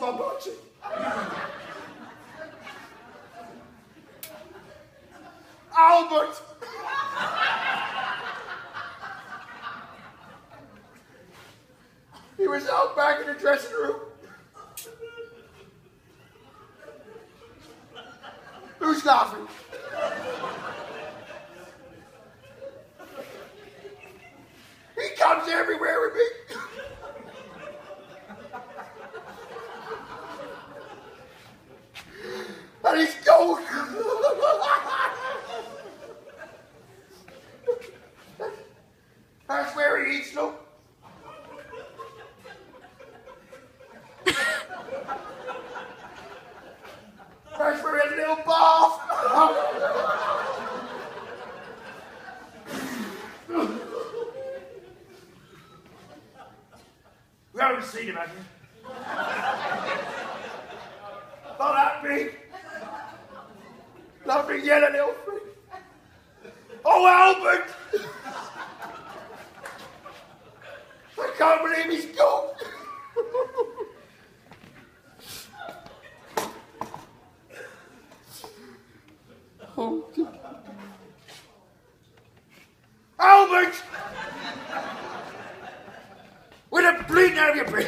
Master Bachi. Albert. he was out back in the dressing room. Who's laughing? He comes everywhere with me. And he's gold. That's where he eats them. That's where his little bath. We haven't seen him, have you? Not that big. Lovely yellow little thing. Oh, Albert! I can't believe he's gone. oh. Albert! With a bleeding out of your brain.